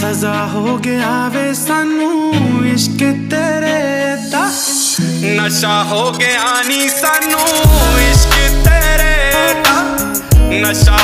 ਸਜ਼ਾ ਹੋ ਗਿਆ ਵੇ ਸਾਨੂੰ ਇਸ਼ਕ ਤੇਰੇ ਦਾ। ਨਸ਼ਾ ਹੋ ਗਿਆ ਨੀ ਸਾਨੂੰ ਇਸ਼ਕ ਤੇਰੇ ਦਾ। ਨਸ਼ਾ